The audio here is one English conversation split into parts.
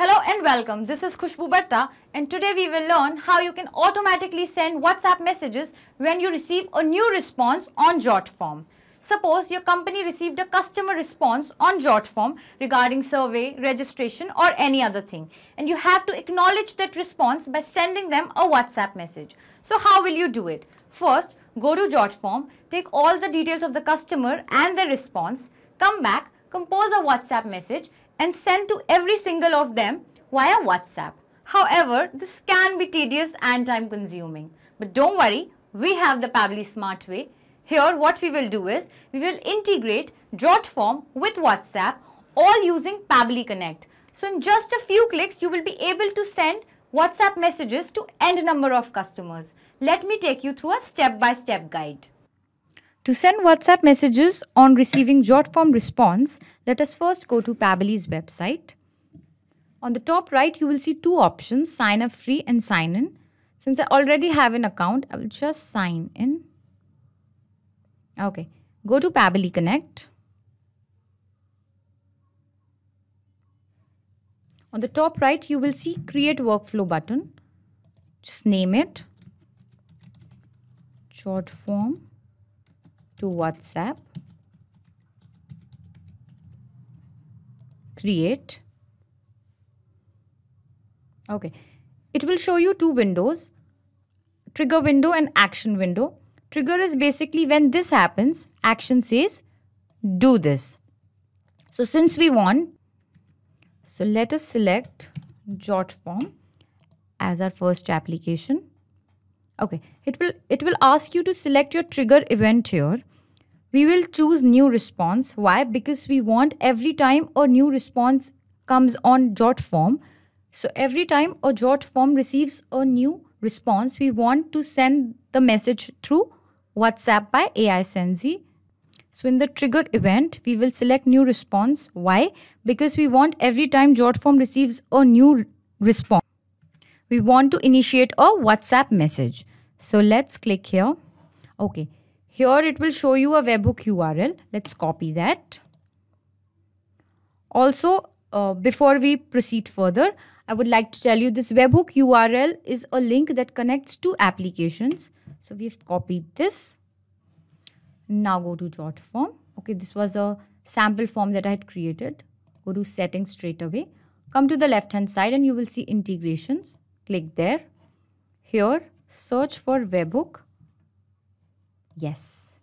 Hello and welcome. This is Khushbu Batta and today we will learn how you can automatically send WhatsApp messages when you receive a new response on JotForm. Suppose your company received a customer response on JotForm regarding survey, registration or any other thing and you have to acknowledge that response by sending them a WhatsApp message. So how will you do it? First, go to JotForm, take all the details of the customer and their response, come back, compose a WhatsApp message and send to every single of them via WhatsApp. However, this can be tedious and time consuming. But don't worry, we have the Pabbly Smart Way. Here what we will do is, we will integrate JotForm with WhatsApp all using Pabbly Connect. So in just a few clicks, you will be able to send WhatsApp messages to end number of customers. Let me take you through a step-by-step -step guide. To send WhatsApp messages on receiving JotForm response, let us first go to Pabbly's website. On the top right, you will see two options, sign up free and sign in. Since I already have an account, I will just sign in. Okay, go to Pabbly Connect. On the top right, you will see create workflow button. Just name it. JotForm to WhatsApp, create. Okay, it will show you two windows, trigger window and action window. Trigger is basically when this happens, action says do this. So since we want, so let us select JotForm as our first application. Okay, it will it will ask you to select your trigger event here we will choose new response. Why? Because we want every time a new response comes on JotForm. So every time a JotForm receives a new response, we want to send the message through WhatsApp by AiSensy. So in the trigger event, we will select new response. Why? Because we want every time JotForm receives a new response, we want to initiate a WhatsApp message. So let's click here. Okay. Here it will show you a webhook URL. Let's copy that. Also, uh, before we proceed further, I would like to tell you this webhook URL is a link that connects two applications. So we've copied this. Now go to JotForm. Okay, this was a sample form that I had created. Go to settings straight away. Come to the left hand side and you will see integrations. Click there. Here, search for webhook Yes.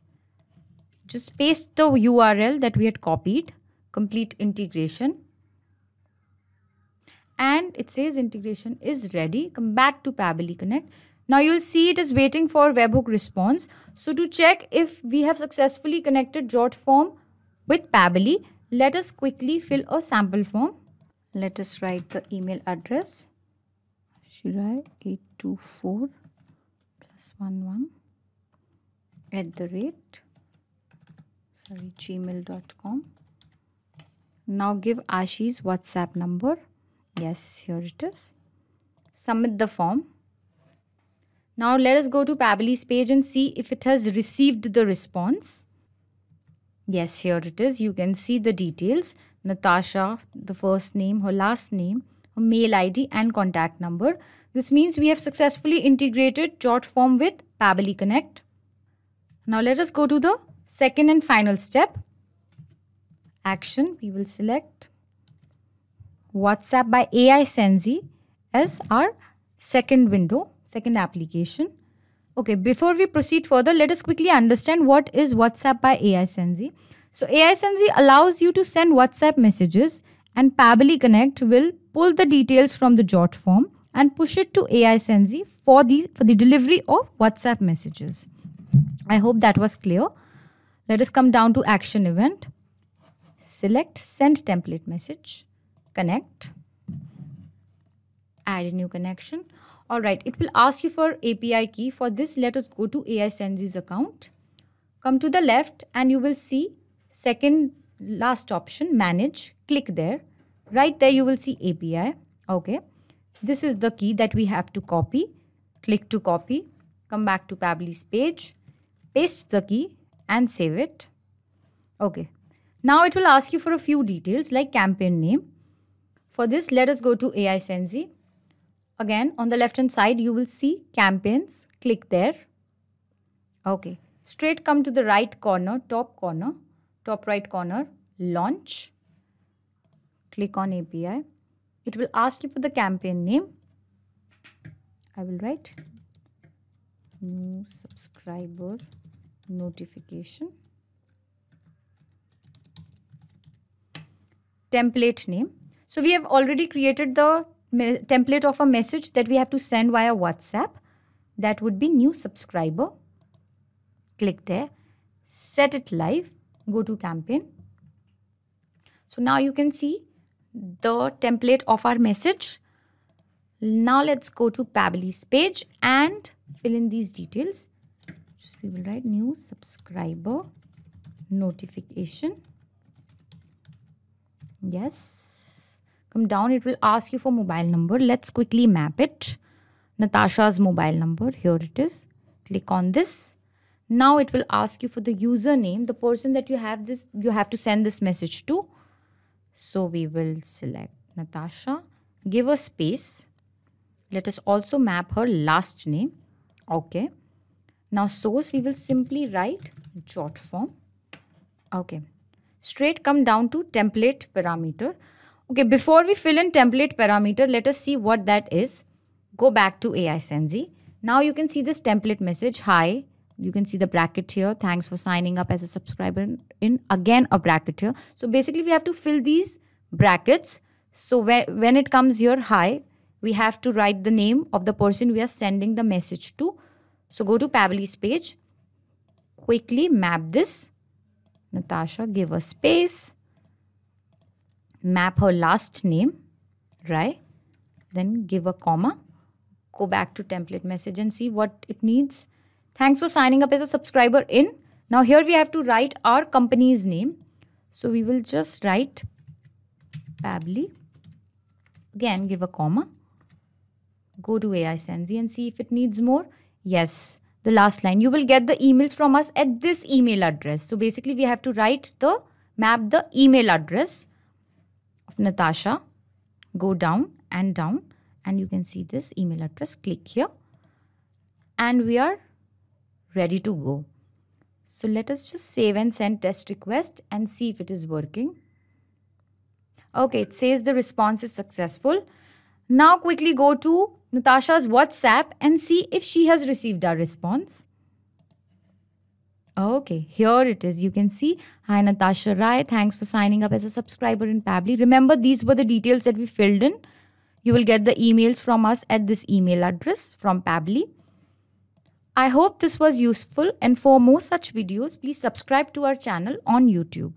Just paste the URL that we had copied, complete integration. And it says integration is ready. Come back to Pabbly Connect. Now you'll see it is waiting for webhook response. So to check if we have successfully connected JotForm with Pabbly, let us quickly fill a sample form. Let us write the email address. Shirai 824 plus 11 at the rate sorry gmail.com now give ashi's whatsapp number. Yes here it is. Submit the form. Now let us go to Pabbly's page and see if it has received the response. Yes here it is. You can see the details. Natasha the first name her last name mail id and contact number this means we have successfully integrated JotForm with Pabbly Connect now let us go to the second and final step. Action, we will select WhatsApp by AiSensy as our second window, second application. Okay, before we proceed further, let us quickly understand what is WhatsApp by AiSensy. So AiSensy allows you to send WhatsApp messages and Pabbly Connect will pull the details from the JotForm and push it to AiSensy for the, for the delivery of WhatsApp messages. I hope that was clear. Let us come down to action event. Select send template message, connect, add a new connection. All right, it will ask you for API key. For this, let us go to AiSensy's account. Come to the left and you will see second last option, manage. Click there. Right there, you will see API. Okay. This is the key that we have to copy. Click to copy. Come back to Pabbly's page paste the key and save it. Okay. Now it will ask you for a few details like campaign name. For this, let us go to AiSensy. Again, on the left hand side, you will see campaigns. Click there. Okay. Straight come to the right corner, top corner, top right corner, launch. Click on API. It will ask you for the campaign name. I will write new subscriber notification. Template name. So we have already created the template of a message that we have to send via WhatsApp. That would be new subscriber. Click there. Set it live. Go to campaign. So now you can see the template of our message. Now let's go to Pabbly's page and fill in these details. Just we will write new subscriber notification. Yes. Come down, it will ask you for mobile number. Let's quickly map it. Natasha's mobile number. Here it is. Click on this. Now it will ask you for the username, the person that you have this you have to send this message to. So we will select Natasha, give a space. Let us also map her last name. Okay. Now source we will simply write JotForm. Okay. Straight come down to template parameter. Okay, before we fill in template parameter, let us see what that is. Go back to AiSensy. Now you can see this template message. Hi, you can see the bracket here. Thanks for signing up as a subscriber in again a bracket here. So basically we have to fill these brackets. So when, when it comes here hi we have to write the name of the person we are sending the message to. So go to Pabbly's page. Quickly map this. Natasha give a space. Map her last name right? Then give a comma. Go back to template message and see what it needs Thanks for signing up as a subscriber in. Now here we have to write our company's name. So we will just write Pabbly. Again, give a comma. Go to AiSensy and see if it needs more. Yes, the last line. You will get the emails from us at this email address. So basically we have to write the, map the email address of Natasha. Go down and down and you can see this email address. Click here. And we are ready to go. So let us just save and send test request and see if it is working. Okay, it says the response is successful. Now quickly go to Natasha's WhatsApp and see if she has received our response. Okay, here it is. You can see, hi Natasha Rai, thanks for signing up as a subscriber in Pabbly. Remember, these were the details that we filled in. You will get the emails from us at this email address from Pabbly. I hope this was useful and for more such videos, please subscribe to our channel on YouTube.